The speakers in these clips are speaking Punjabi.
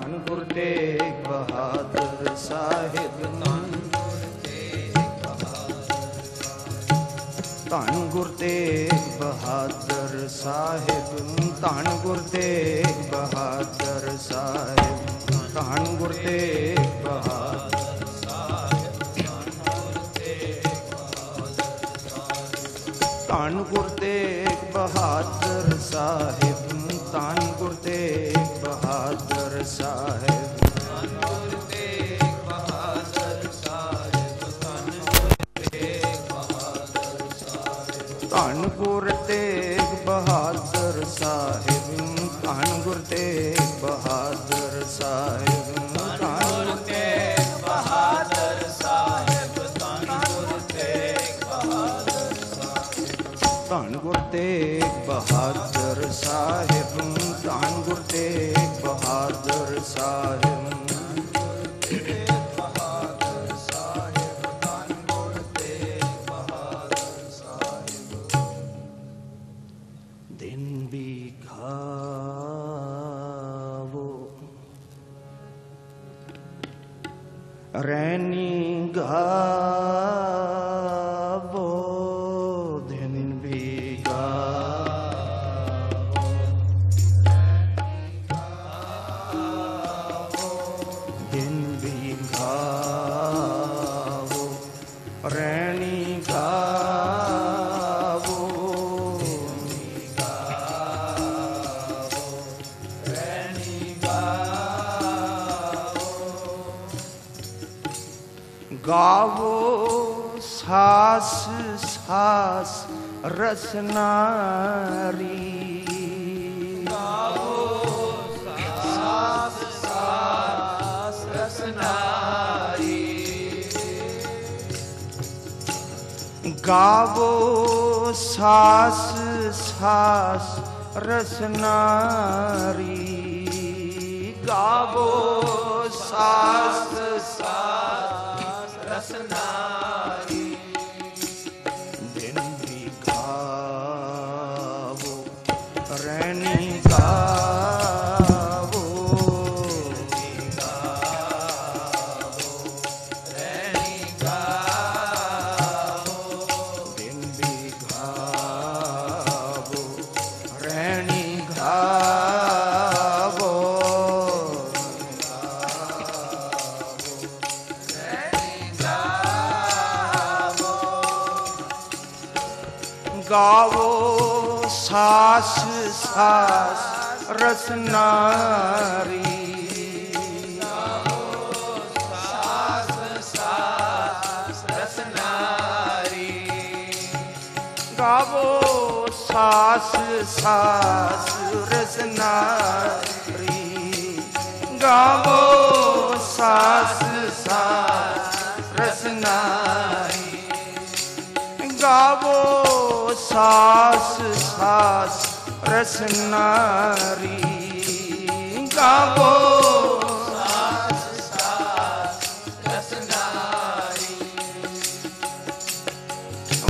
ਧੰਨ ਗੁਰ ਤੇਗ ਬਹਾਦਰ ਸਾਹਿਬ ਧੰਨ ਗੁਰ ਤੇਗ ਬਹਾਦਰ ਸਾਹਿਬ ਧੰਨ ਗੁਰ ਤੇਗ ਬਹਾਦਰ ਸਾਹਿਬ ਧੰਨ ਗੁਰ ਤੇਗ ਬਹਾਦਰ ਧੰਨ ਗੁਰ ਤੇਗ ਬਹਾਦਰ ਸਾਹਿਬ ਧੰਨ ਗੁਰ ਤੇਗ ਬਹਾਦਰ ਸਾਹਿਬ ਧੰਨ ਗੁਰ ਤੇਗ ਬਹਾਦਰ ਸਾਹਿਬ ਧੰਨ ਗੁਰ ਤੇਗ ਬਹਾਦਰ ਸਾਹਿਬ ਧੰਨ ਗੁਰ ਤੇਗ ਬਹਾਦਰ ਸਾਹਿਬ ਧੰਨ ਗੁਰ ਤੇਗ ਬਹਾਦਰ ਸਾਹਿਬ ਧੰਨ ਗੁਰ ਤੇਗ ਬਹਾਦਰ ਸਾਹਿਬ। રાસ રસનારી ગાવો સાસ સાસ રસનારી ગાવો સાસ સાસ રસનારી ਗਾਵੋ ਸਾਸ ਸਾਸ ਰਸਨਾਰੀ ਗਾਵੋ ਸਾਸ ਸਾਸ ਰਸਨਾਰੀ ਗਾਵੋ ਸਾਸ ਸਾਸ ਰਸਨਾਰੀ ਗਾਵੋ ਸਾਸ ਸਾਸ ਰਸਨਾਰੀ ਗਾਵੋ।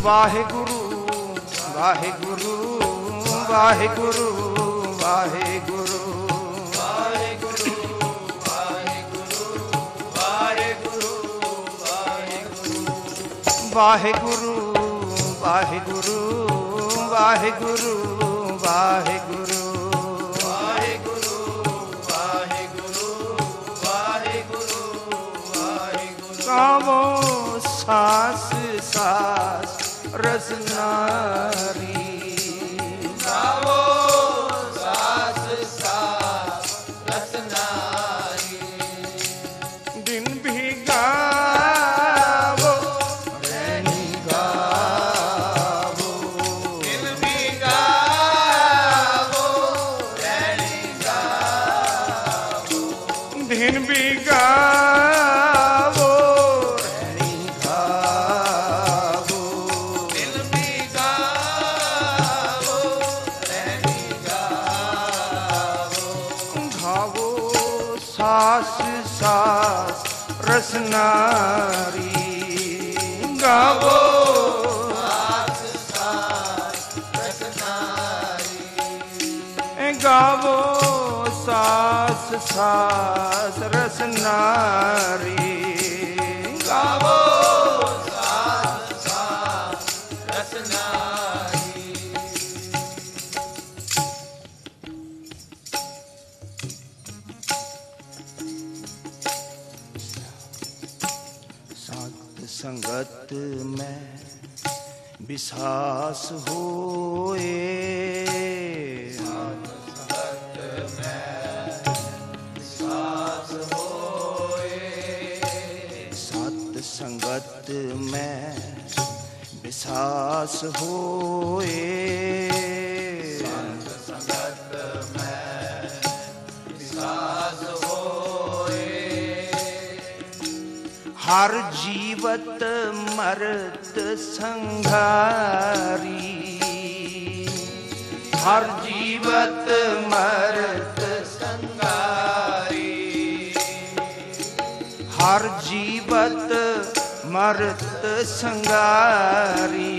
ਵਾਹਿਗੁਰੂ ਵਾਹਿਗੁਰੂ ਵਾਹਿਗੁਰੂ ਵਾਹਿਗੁਰੂ। ਵਾਹਿਗੁਰੂ ਵਾਹਿਗੁਰੂ ਵਾਹਿਗੁਰੂ। ਵਾਹਿਗੁਰੂ ਵਾਹਿਗੁਰੂ। ਵਾਹਿਗੁਰੂ ਵਾਹਿਗੁਰੂ ਵਾਹਿਗੁਰੂ ਵਾਹਿਗੁਰੂ। ਕਾਵੋ ਸਾਸ ਸਾਸ ਰਸਨਾਰੀ ਸਾਸ ਸਾਸ ਰਸਨਾਰੀ। ਗਾਵੋ। ਸਾਸ ਸਾਸ ਰਸਨਾਰੀ। ਗਾਵੋ। ਸਾਸ ਸਾਸ ਸਾਸ ਰਸਨਾਰੀ। ਗਾਵੋ। ਵਿਸਾਸ ਹੋਏ। ਸਤ ਸੰਗਤ ਮੈਂ ਵਿਸਾਸ ਹੋਏ ਸੰਗਤ ਮੈਂ ਵਿਸਾਸ ਹੋਏ। ਹਰ ਜੀ ਜੀਵਤ ਮਰਤ ਸੰਘਾਰੀ। ਹਰ ਜੀਵਤ ਮਰਤ ਸੰਘਾਰੀ। ਹਰ ਜੀਵਤ ਮਰਤ ਸੰਗਾਰੀ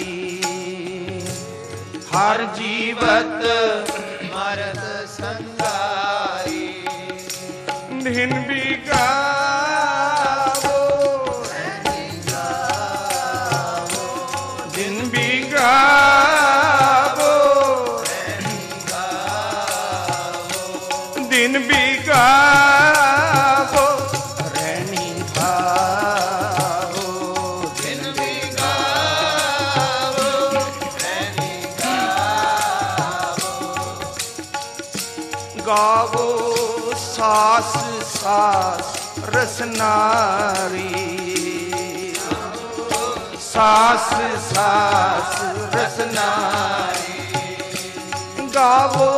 ਹਰ ਜੀਵਤ ਮਰਤ ਸੰਗਾਰੀ ਦਿਨ ਵੀ ਵੀ ਗਾਵੋ ਰਹਿਣੀ ਗਾਵੋ ਦਿਨ ਵੀ ਗਾਵੋ ਰਹਿਣੀ ਗਾਵੋ ਗਾਵੋ ਸਾਸ ਸਾਸ ਰਸਨਾਰੀ। ਸਾਸ ਸਾਸ ਰਸਨਾਰੀ। ਗਾਵੋ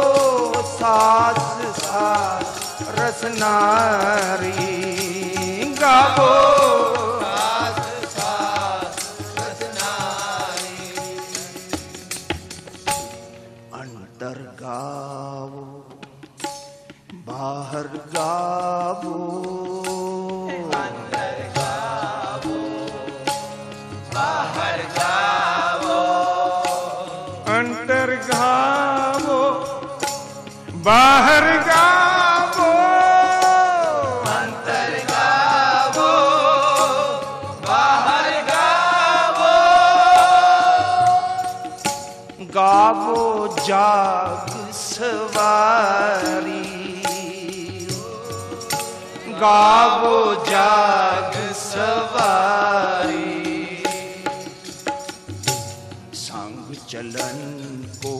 ਸਾਸ ਰਸਨਾਰੀ ਗਾਵੋ ਗਾਵੋ ਜਾਗ ਸਵਾਰੀ ਗਾਵੋ ਜਾਗ ਸਵਾਰੀ ਸੰਗ ਚਲਨ ਕੋ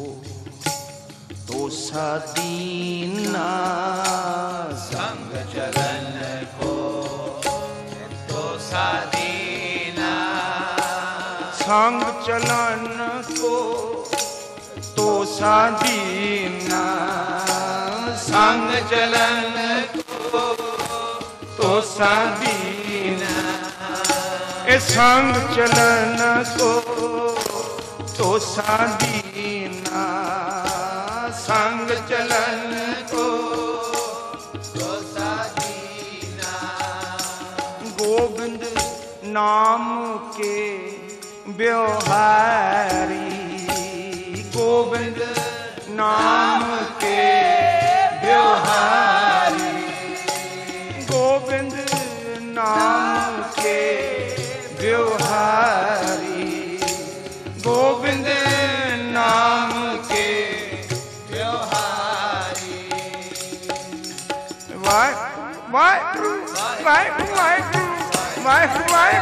ਤੋ ਸਾਦੀਨਾ ਸੰਗ ਚਲਨ ਕੋ ਤੋ ਸਾਦੀਨਾ ਸੰਗ ਚਲਨ ਕੋ ਕੋ ਸਾਂਝੀ ਨਾਮ ਸੰਗ ਚਲਨ ਕੋ ਤੋ ਸਾਂਝੀ ਨਾਮ ਇਹ ਸੰਗ ਚਲਨ ਕੋ ਤੋ ਸਾਂਝੀ ਨਾਮ ਨਾਮ ਗੋਬਿੰਦ ਨਾਮ ਕੇ ਬਿਵਹਾਰੀ ਗੋਬਿੰਦ ਨਾਮ ਕੇ ਬਿਵਹਾਰੀ ਗੋਬਿੰਦ ਨਾਮ ਕੇ ਬਿਵਹਾਰੀ ਵਾਹਿ ਵਾਹਿ ਵਾਹਿ ਵਾਹਿ ਵਾਹਿ ਵਾਹਿ ਵਾਹਿ ਵਾਹਿ ਵਾਹਿ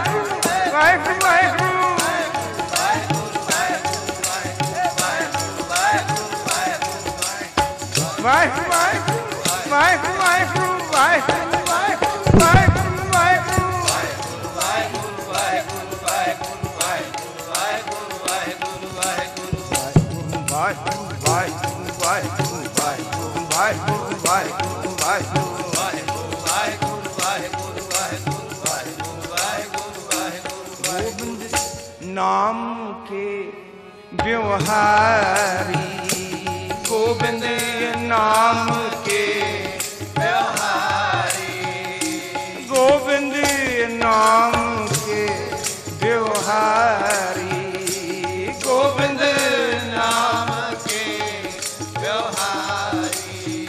ਵਾਹਿ ਵਾਹਿ ਵਾਹਿ ਵਾਹਿਗੁਰੂ ਵਾਹਿਗੁਰੂ ਵਾਹਿਗੁਰੂ ਵਾਹਿਗੁਰੂ ਵਾਹਿਗੁਰੂ ਵਾਹਿਗੁਰੂ ਵਾਹਿਗੁਰੂ ਗੋਬਿੰਦ ਨਾਮ ਕੇ ਬਿਹਾਰੀ ਗੋਬਿੰਦ ਨਾਮ ਕੇ ਬਿਹਾਰੀ ਗੋਬਿੰਦ ਨਾਮ ਕੇ ਬਿਹਾਰੀ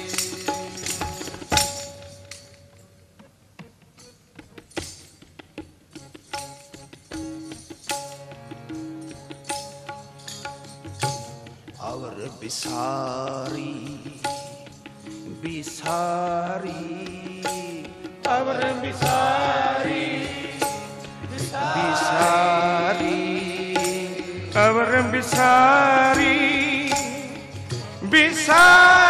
ਔਰ ਬਿਸਾਰੀ Bisari, Amar Bisari, Bisari, Amar Bisari, Bisari.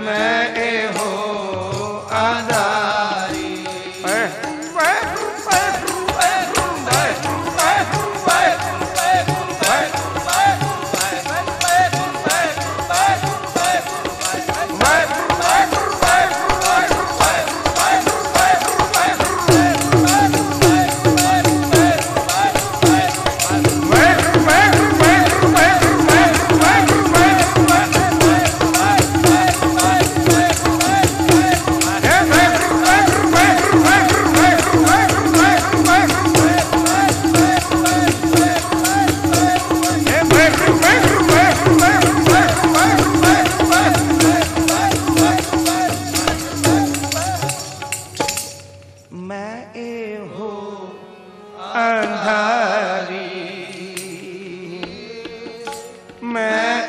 मैं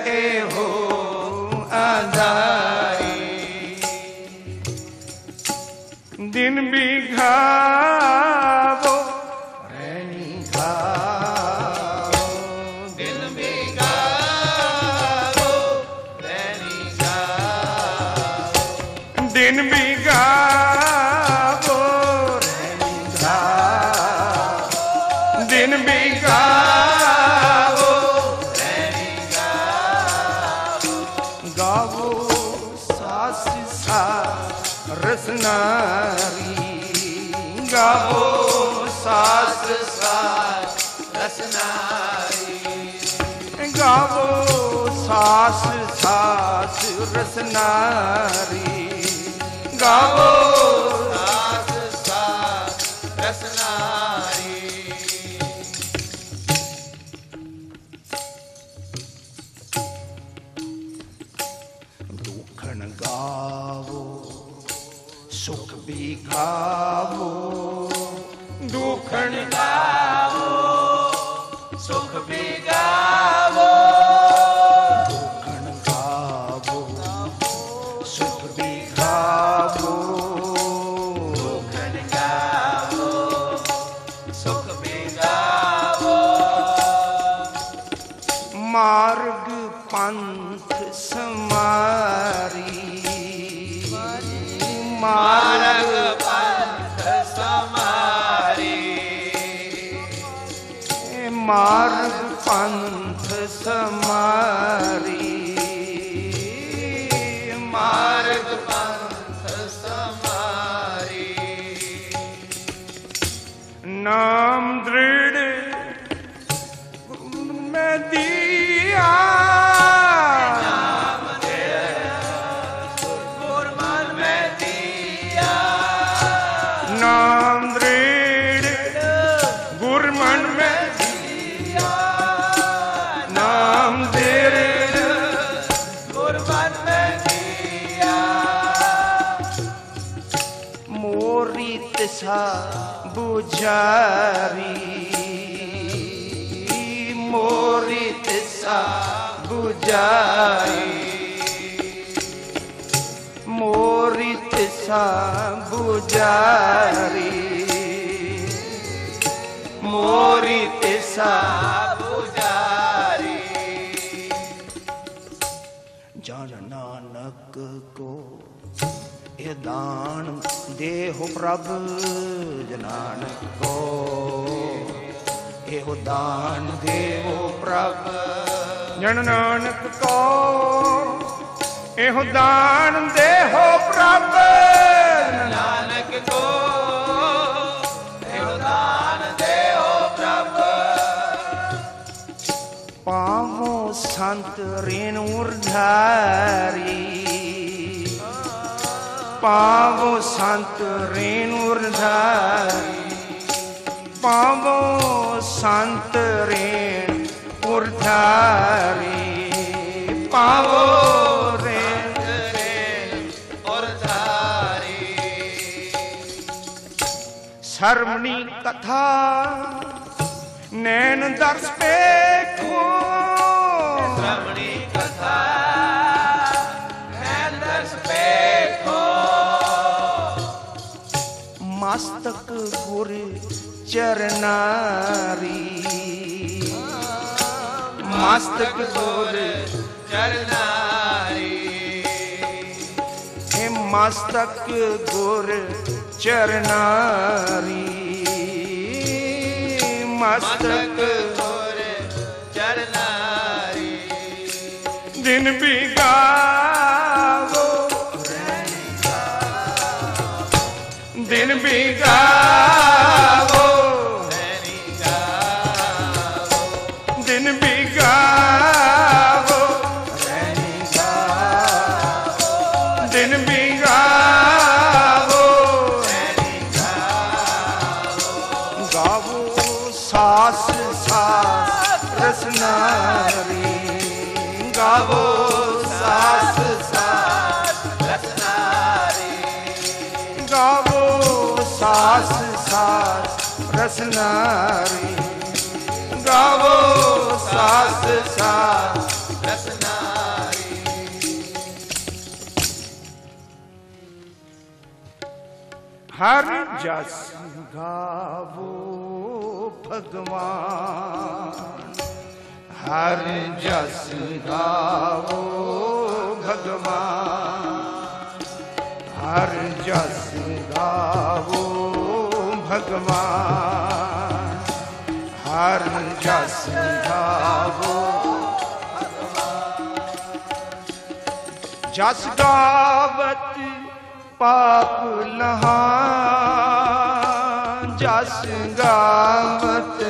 सके हो आजाई दिन भी घा ਨਾਰੀ ਗਾਵੋ। ਰਾਸ ਸਾਥ ਰਸ ਨਾਰੀ ਦੁਖਣ ਗਾਵੋ ਸੁਖ ਵੀ ਗਾਵੋ। ਦੁਖਣ ਗਾਵੋ। ਨਾਮ ਦ੍ਰਿੜ। ਮੈਂ ਦੀ बुझारी मोरी तिसा बुझाई मोरी तिसा बुझारी मोरी तिसा ਦਾਨ ਦੇਹੁ ਪ੍ਰਭ ਜਨਾਨ ਕੋ। ਇਹੋ ਦਾਨ ਦੇਹੁ ਪ੍ਰਭ ਜਨ ਨਾਨਕ ਕੋ। ਇਹੋ ਦਾਨ ਦੇਹੁ ਪ੍ਰਭ ਨਾਨਕ ਕੋ। ਦਾਨ ਪ੍ਰਭ। ਪਾਵੋ ਸੰਤ ਰੇਣ ਉਰਧਾਰੀ। ਪਾਵੋ ਸੰਤ ਰੇਣੂ ਧਾਰੀ ਪਾਵੋ ਸੰਤ ਰੇਣ ਉਰਧਾਰੀ। ਪਾਵੋ ਰੇਣ ਔਰ ਧਾਰੀ ਸਰਵਣੀ ਕਥਾ ਨੈਣ ਦਰਸ ਪੇਖੋ। ਸ਼੍ਰਵਣੀ ਚਰਨਾਰੀ। ਮਸਤਕ ਗੁਰ ਚਰਨਾਰੀ। ਹੇ ਮਸਤਕ ਗੁਰ ਚਰਨਾਰੀ। ਮਸਤਕ ਗੁਰ ਚਰਨਾਰੀ। ਦਿਨ ਵੀ ਦਿਨ ਵੀ ਗਾਵੋ ਸਾਸ ਸਾਸ, ਰਸਨਾਰੀ। ਗਾਵੋ, ਸਾਸ ਸਾਸ, ਰਸਨਾਰੀ। ਗਾਵੋ, ਸਾਸ ਸਾਸ, ਰਸਨਾਰੀ। ਹਰ ਜਸ ਗਾਵੋ ਭਗਵਾਨ। ਹਰ ਜਸ ਗਾਵੋ ਭਗਵਾਨ। ਹਰ ਜਸ ਗਾਵੋ ਭਗਵਾਨ। ਹਰ ਜਸ ਗਾਵੋ ਜਸ ਗਾਵਤ ਪਾਪ ਲਹਾ ਜਸ ਗਾਵਤ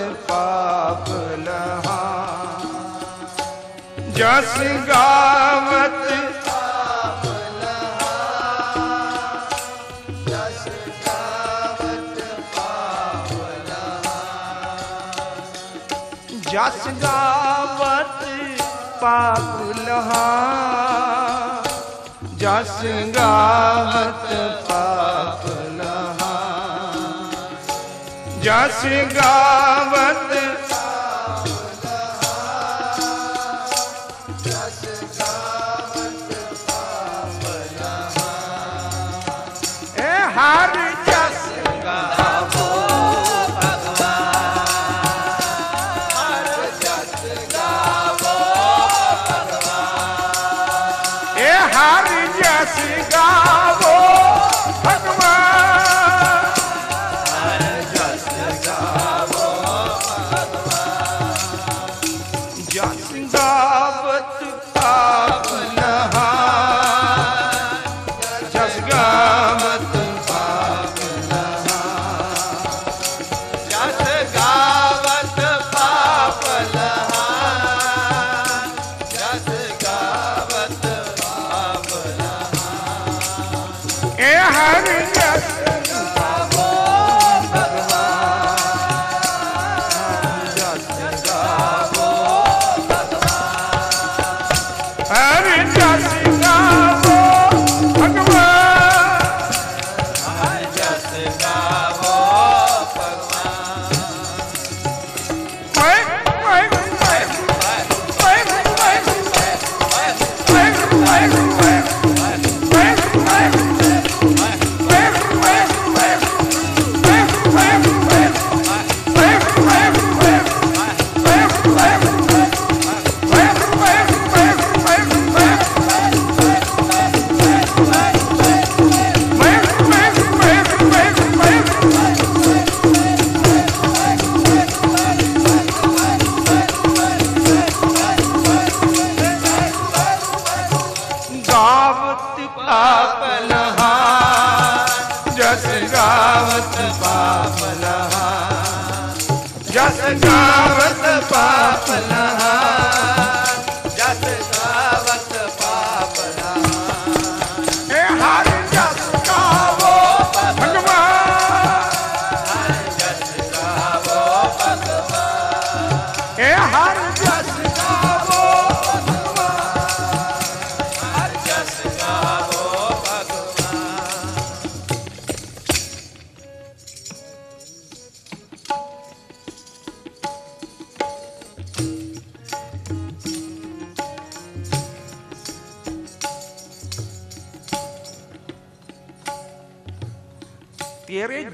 ਜਸ ਗਾਵਤ। ਜਸ ਗਾਵਤ ਪਾਪ ਲਹਾ। ਜਸ ਗਾਵਤ ਪਾਪ ਲਹਾ। ਜਸ ਗਾਵਤ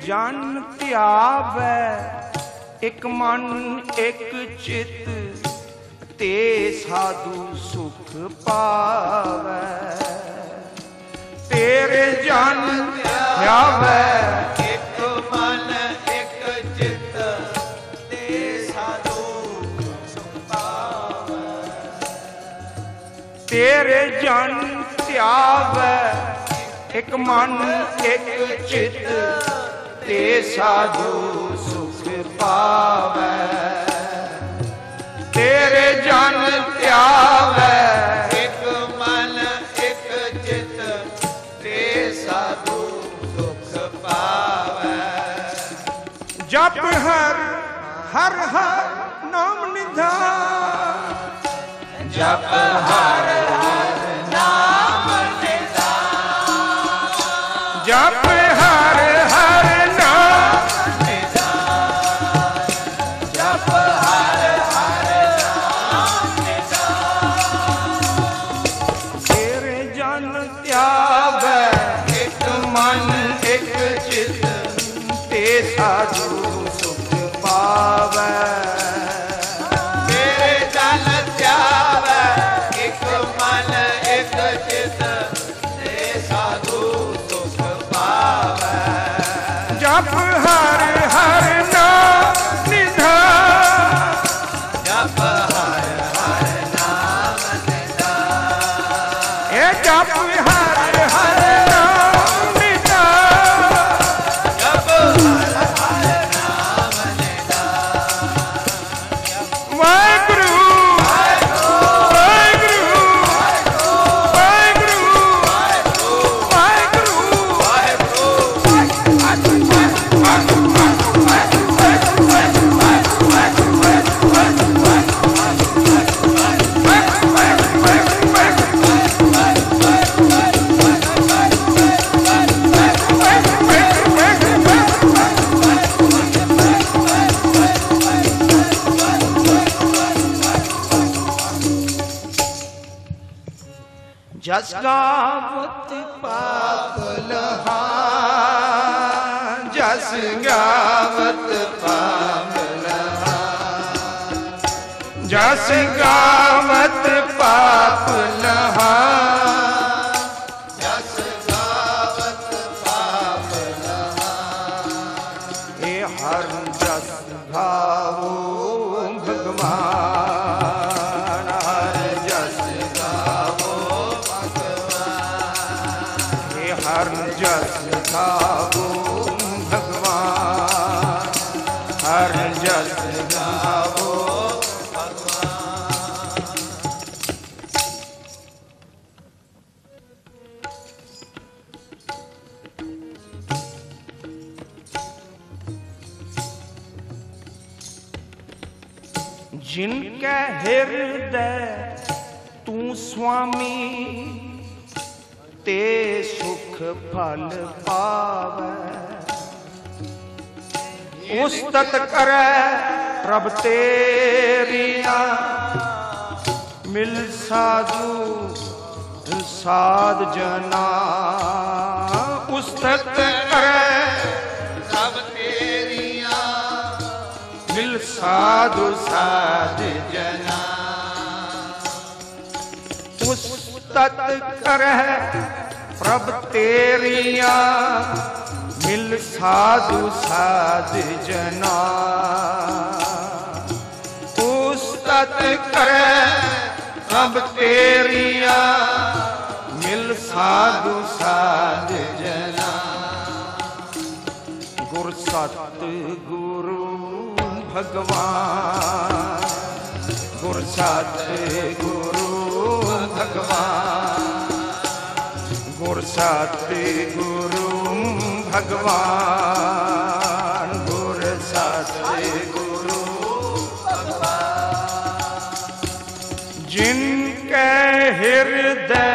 ਜਨ ਧਿਆਵੈ, ਇੱਕ ਮਨ, ਇੱਕ ਚਿਤ, ਤੇ ਸਾਧੂ ਸੁਖ ਪਾਵੈ। ਤੇਰੇ ਜਨ ਧਿਆਵੈ, ਇੱਕ ਚਿੱਤ, ਤੇ ਸਾਧੂ ਸੁਖ ਪਾਵੈ। ਤੇਰੇ ਜਨ ਧਿਆਵੈ, ਇੱਕ ਮਨ, ਇੱਕ ਚਿਤ ਤੇ ਸਾਧੂ ਸੁਖ ਪਾਵੈ। ਤੇਰੇ ਜਨ ਧਿਆਵੈ। ਇੱਕ ਮਨ, ਇੱਕ ਚਿੱਤ, ਤੇ ਸਾਧੂ ਸੁਖ ਪਾਵੈ। ਜਪ ਹਰ ਹਰ ਹਰ ਨਾਮ ਨਿਧਾਨ। ਜਪ ਹਰ ਜਸ ਗਾਵਤ ਪਾਪ ਲਹਾ ਜਸ ਗਾਵਤ ਪਾਪ ਲਹਾ ਜਸ ਗਾਵਤ ਪਾਪ ਲਹਾ ਕੈ ਹਿਰਦੈ ਤੂੰ ਸੁਆਮੀ, ਤੇ ਸੁਖ ਫਲ ਪਾਵੈ। ਉਸਤਤ ਕਰੈ ਪ੍ਰਭ ਤੇਰੀਆਂ ਮਿਲ ਸਾਧੂ ਸਾਧ ਜਨਾ। ਉਸਤਤ ਕਰੈ ਸਭ ਤੇਰੀਆ ਮਿਲ ਸਾਧੂ ਸਾਧ ਜਨਾ। ਉਸਤਤ ਕਰਹਿ, ਪ੍ਰਭ ਤੇਰੀਆਂ, ਮਿਲ ਸਾਧੂ ਸਾਧ ਜਨਾ। ਉਸਤਤ ਕਰਹਿ, ਪ੍ਰਭ ਤੇਰੀਆਂ, ਮਿਲ ਸਾਧੂ ਸਾਧ ਜਨਾ। ਗੁਰ ਸਤ ਗੁਰੂ ਭਗਵਾਨ, ਗੁਰ ਸਾਤੇ ਗੁਰੂ ਗੁਰ ਗੁਰੂ ਭਗਵਾਨ ਗੁਰ ਸਾਤੇ ਗੁਰੂ ਜਿਨ ਕੈ ਹਿਰਦੈ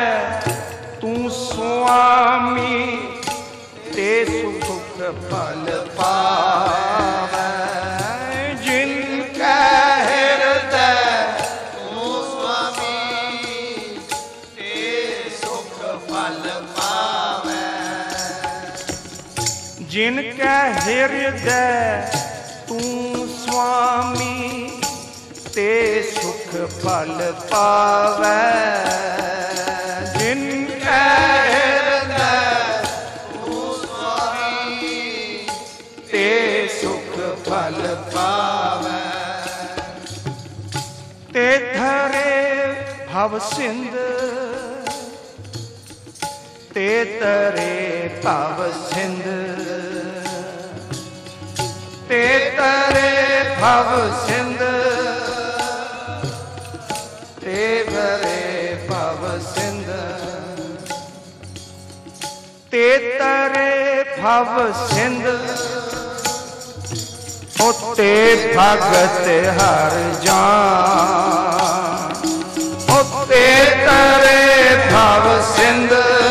ਤੂੰ ਸੁਆਮੀ ਤੇ ਸੁਖ ਫਲ ਪਾਵੈ ਕੈ ਤੂੰ ਸੁਆਮੀ ਤੇ ਸੁਖ ਫਲ ਪਾਵੈ। ਜਿਨ ਕੈ ਤੇ ਸੁਖ ਫਲ ਪਾਵੈ। ਤੇ ਧਰੇ ਭਵ ਸਿੰਧ, ਤੇ ਤਰੇ ਭਵ ਸਿੰਧ। ਤੇ ਤਰੇ ਭਵ ਸਿੰਧ। ਤੇ ਭਰੇ ਭਵ ਸਿੰਧ। ਤੇ ਤਰੇ ਭਵ ਸਿੰਧ। ਉਤੇ ਭਗਤ ਹਰ ਜਾਨ। ਉਤੇ ਤਰੇ ਭਵ ਸਿੰਧ।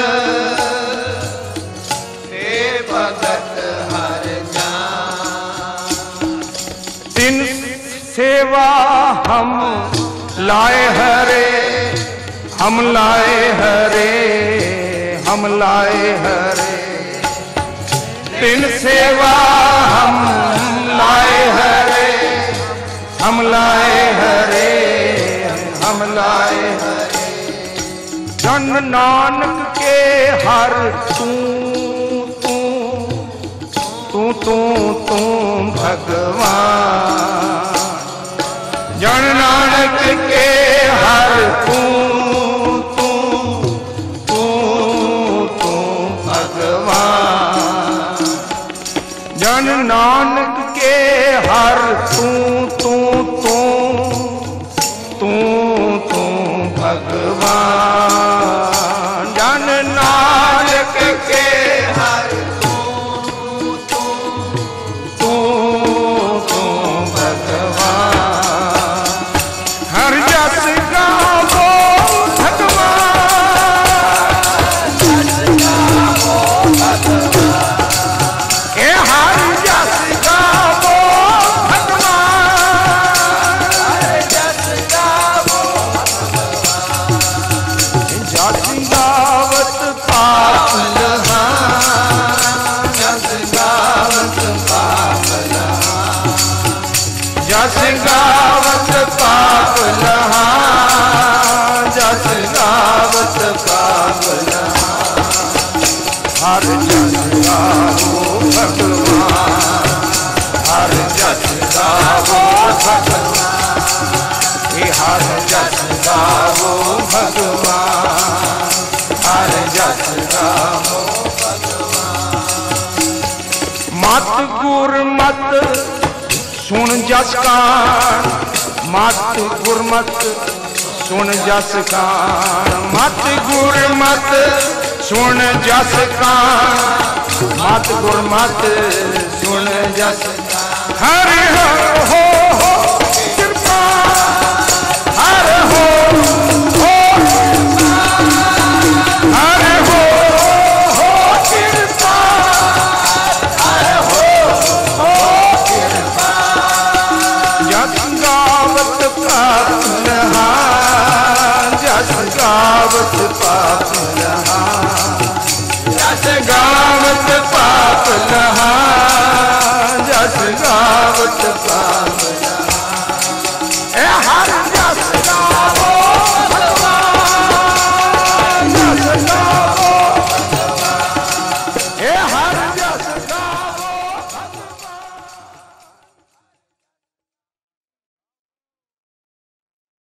ਸੇਵਾ ਹਮ ਲਾਏ ਹਰੇ ਹਮ ਲਾਏ ਹਰੇ ਹਮ ਲਾਏ ਹਰੇ ਤਿਨ ਸੇਵਾ ਹਮ ਲਾਏ ਹਰੇ ਹਮ ਲਾਏ ਹਰੇ ਹਮ ਲਾਏ ਹਰੇ ਜਨ ਨਾਨਕ ਕੇ ਹਰ ਤੂੰ ਤੂੰ ਤੂੰ ਤੂੰ ਤੂੰ ਭਗਵਾਨ ਜਨ ਨਾਨਕ ਕੇ ਹਰ ਤੂੰ जस का मत गुरमत सुन जस का मत गुरमत सुन जस का मत गुरमत सुन जस हर हो, हो, हो। ਗਾਵਤ ਜਸ ਗਾਵਤ ਪਾਪ